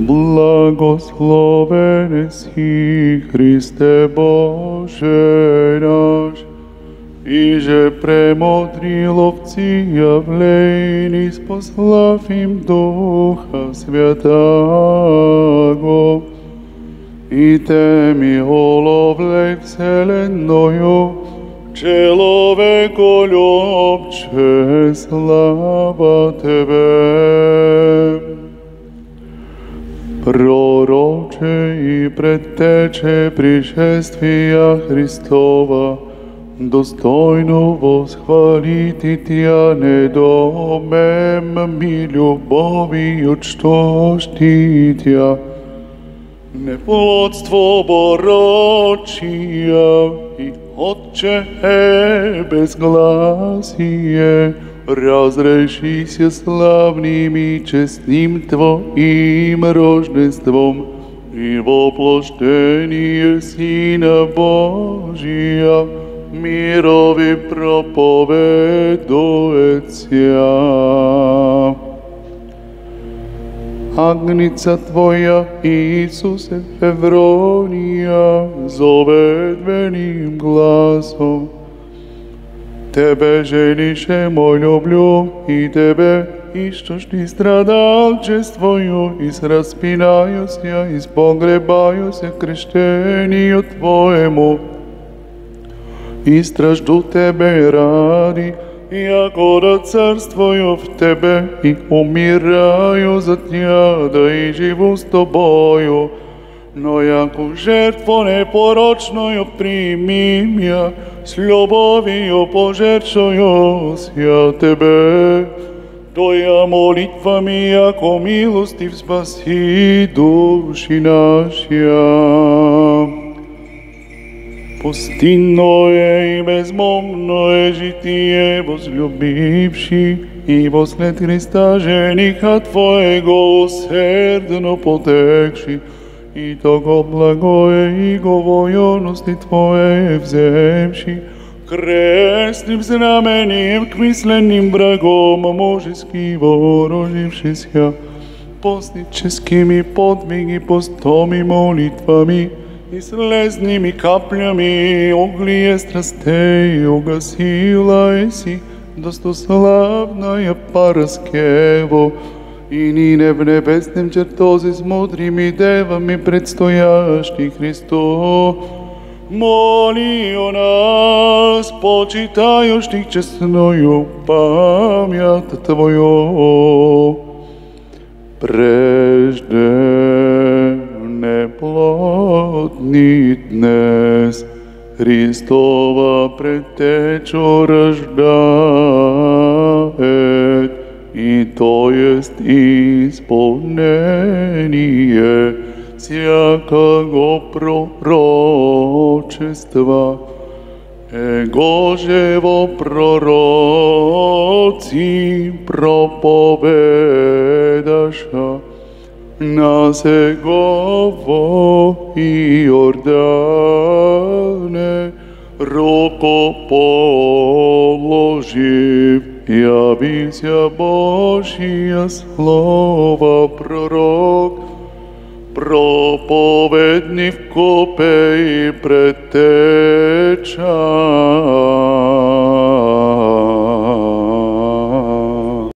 Благословен си, Христе Боже наш, и же премудри ловци явлени, спослав им Духа Святаго, и теми оловле вселенную, человеко любче, слава Тебе. Пророче и предтече пришествија Христова, достојно восхвалити Тя недомем ми любови што Тя. Неплодство борочија и Отче безгласие, разреши се славним и честним Твоим рождеством и воплощение Сина Божия, мирови проповедуеция. Агница Твоя, Исусе Феврония, зове дверим гласом. Тебе желише мој люблю, и Тебе истошни страдалчествою, и сраспинају се, и спогребају се крещенију Твоему. И стражду Тебе ради, и ако да царствую в Тебе, и умирају за Тјада, и живу с Тобою, но јако жертво непорочно ја примим ја, с любовью пожертвую я Тебе. Твоя молитвами, яко милостив спаси души наши. Пустинное и безмолвное житие возлюбивши, и послед Христа жениха Твоего усердно потекши, и да того благое и говојоности Твое вземши, крестным знамением к мисленным врагом можески вооружившися, постническими подвиги, постом и молитвами, и слезними каплями оглие страстей угасила еси, достославная Параскево, и нине в небесным чертози с мудрими девами предстоящий Христо. Моли о нас, почитающих честною память Твою. Прежде неплодни днес Христова предтечу рождает, to jest ispunjenje svjakog proročestva. Egoževo proroci propovedaša, nas egovo i ordane, ruko položiv і обіця Божія слова пророк, проповедні вкопе і предтеча.